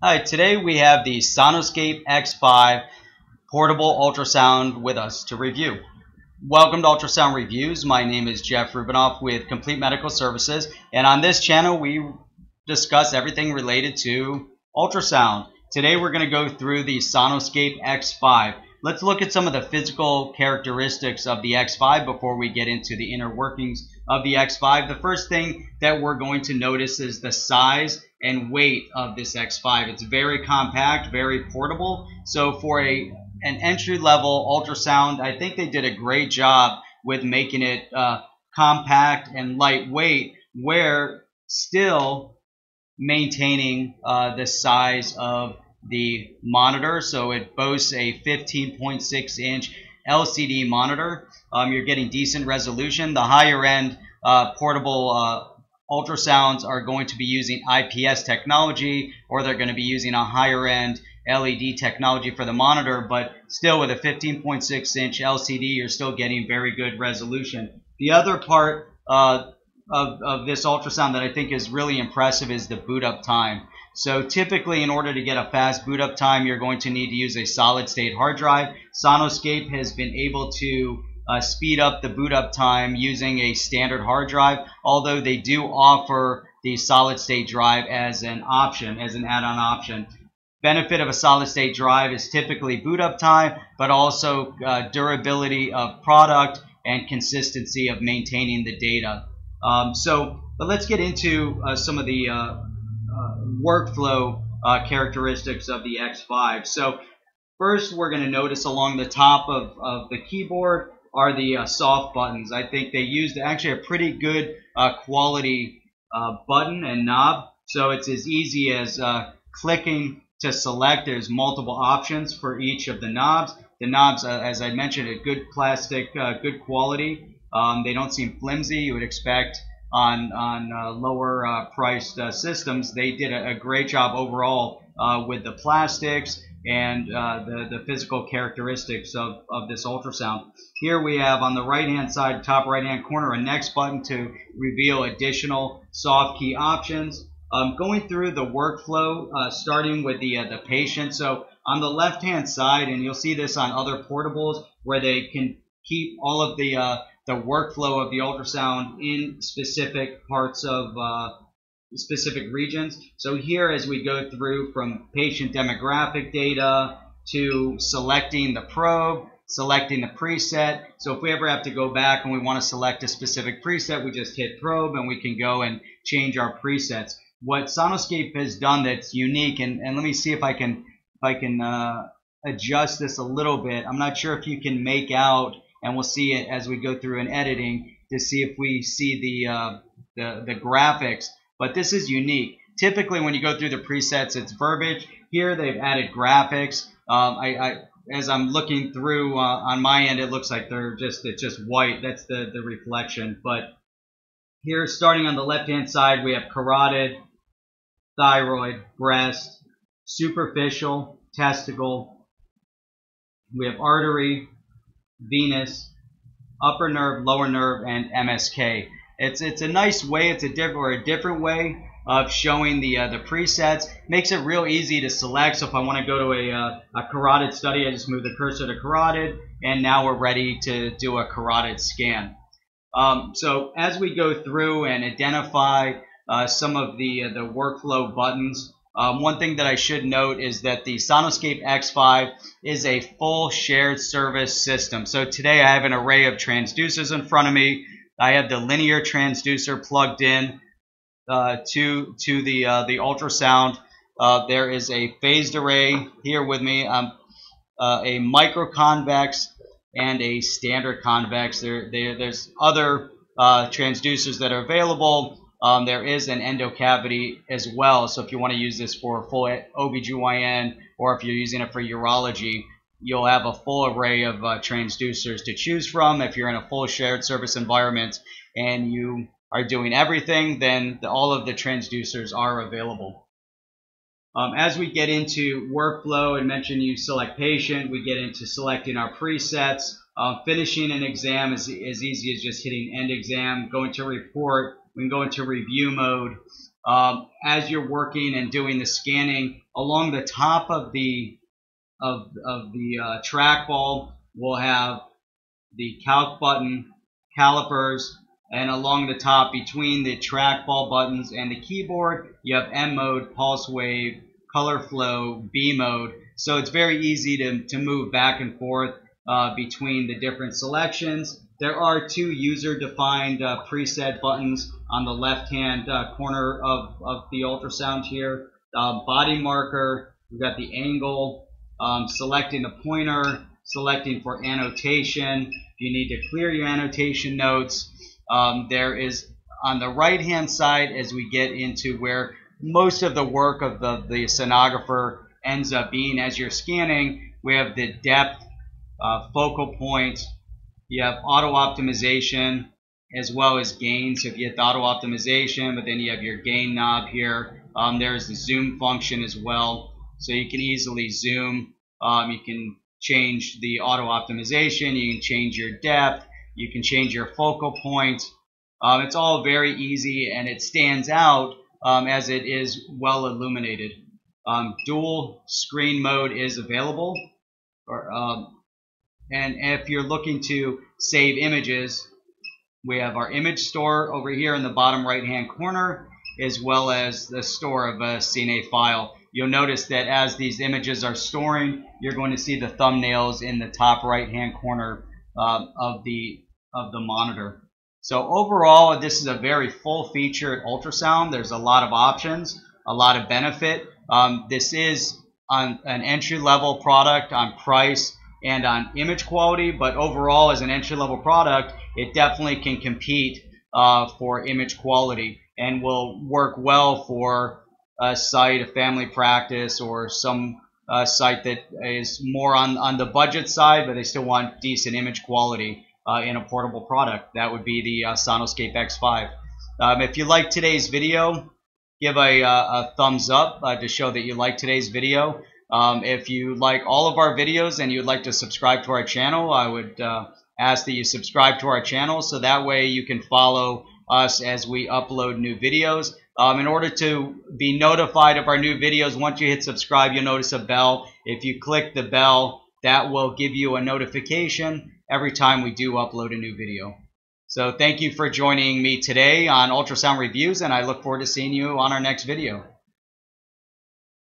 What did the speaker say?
Hi, today we have the Sonoscape X5 portable ultrasound with us to review. Welcome to Ultrasound Reviews. My name is Jeff Rubinoff with Complete Medical Services, and on this channel we discuss everything related to ultrasound. Today we're going to go through the Sonoscape X5. Let's look at some of the physical characteristics of the X5 before we get into the inner workings of the X5. The first thing that we're going to notice is the size and weight of this X5. It's very compact, very portable. So for a an entry level ultrasound, I think they did a great job with making it uh, compact and lightweight, where still maintaining uh, the size of the monitor. So it boasts a 15.6 inch LCD monitor. Um, you're getting decent resolution. The higher end uh, portable uh, ultrasounds are going to be using IPS technology or they're going to be using a higher end LED technology for the monitor, but still with a 15.6 inch LCD, you're still getting very good resolution. The other part uh, of, of this ultrasound that I think is really impressive is the boot up time. So typically in order to get a fast boot up time, you're going to need to use a solid state hard drive. Sonoscape has been able to uh, speed up the boot up time using a standard hard drive, although they do offer the solid state drive as an option, as an add-on option. Benefit of a solid state drive is typically boot up time, but also uh, durability of product and consistency of maintaining the data. Um, so, but let's get into uh, some of the uh, workflow uh, characteristics of the X5. So first we're going to notice along the top of, of the keyboard are the uh, soft buttons. I think they used actually a pretty good uh, quality uh, button and knob. So it's as easy as uh, clicking to select. There's multiple options for each of the knobs. The knobs, as I mentioned, are good plastic, good quality. Um, they don't seem flimsy. You would expect on on uh, lower uh, priced uh, systems. They did a, a, great job overall uh, with the plastics and uh, the, the physical characteristics of, of this ultrasound. Here we have on the right hand side, top right hand corner, a next button to reveal additional soft key options. Um, going through the workflow, uh, starting with the, the patient. So on the left hand side, and you'll see this on other portables where they can keep all of the the workflow of the ultrasound in specific parts of uh, specific regions. So here, as we go through from patient demographic data to selecting the probe, selecting the preset. So if we ever have to go back and we want to select a specific preset, we just hit probe and we can go and change our presets. What Sonoscape has done that's unique, and, and let me see if I can if I can uh, adjust this a little bit. I'm not sure if you can make out and we'll see it as we go through in editing to see if we see the, uh, the, the graphics. But this is unique. Typically, when you go through the presets, it's verbiage. Here, they've added graphics. Um, I, I, as I'm looking through uh, on my end, it looks like they're just it's just white. That's the the reflection. But here, starting on the left-hand side, we have carotid, thyroid, breast, superficial, testicle. We have artery, venous, upper nerve, lower nerve, and MSK. It's it's a nice way. It's a different or a different way of showing the uh, the presets. Makes it real easy to select. So if I want to go to a, uh, a carotid study, I just move the cursor to carotid, and now we're ready to do a carotid scan. Um, so as we go through and identify uh, some of the uh, the workflow buttons, um, one thing that I should note is that the Sonoscape X5 is a full shared service system. So today I have an array of transducers in front of me. I have the linear transducer plugged in uh, to to the uh, the ultrasound. Uh, there is a phased array here with me. Um, uh, a microconvex and a standard convex. There, there there's other uh, transducers that are available. Um, there is an endocavity as well. So if you want to use this for full OBGYN or if you're using it for urology, you'll have a full array of uh, transducers to choose from. If you're in a full shared service environment and you are doing everything, then the, all of the transducers are available. Um, as we get into workflow and mention you select patient, we get into selecting our presets. Uh, finishing an exam is as easy as just hitting end exam, going to report, we can go into review mode um, as you're working and doing the scanning along the top of the of, of the uh, trackball, we'll have the calc button, calipers, and along the top between the trackball buttons and the keyboard, you have M mode, pulse wave, color flow, B mode. So it's very easy to, to move back and forth uh, between the different selections. There are two user-defined uh, preset buttons on the left-hand uh, corner of, of the ultrasound here. Um, body marker, we've got the angle, um, selecting the pointer, selecting for annotation. You need to clear your annotation notes, um, there is on the right-hand side as we get into where most of the work of the, the sonographer ends up being as you're scanning, we have the depth, uh, focal point, you have auto optimization as well as gain. So if you hit the auto optimization, but then you have your gain knob here. Um, there's the zoom function as well. So you can easily zoom. Um, you can change the auto optimization. You can change your depth. You can change your focal point. Um, it's all very easy and it stands out um, as it is well illuminated. Um, dual screen mode is available. Or, um, and if you're looking to save images, we have our image store over here in the bottom right hand corner, as well as the store of a CNA file. You'll notice that as these images are storing, you're going to see the thumbnails in the top right hand corner uh, of the of the monitor. So overall, this is a very full featured ultrasound. There's a lot of options, a lot of benefit. Um, this is an entry level product on price and on image quality, but overall as an entry level product, it definitely can compete uh, for image quality and will work well for a site, a family practice, or some uh, site that is more on, on the budget side, but they still want decent image quality uh, in a portable product. That would be the uh, Sonoscape X5. Um, if you like today's video, give a, uh, a thumbs up uh, to show that you like today's video. Um, if you like all of our videos and you'd like to subscribe to our channel, I would uh, ask that you subscribe to our channel so that way you can follow us as we upload new videos. Um, in order to be notified of our new videos, once you hit subscribe, you'll notice a bell. If you click the bell, that will give you a notification every time we do upload a new video. So thank you for joining me today on Ultrasound Reviews, and I look forward to seeing you on our next video.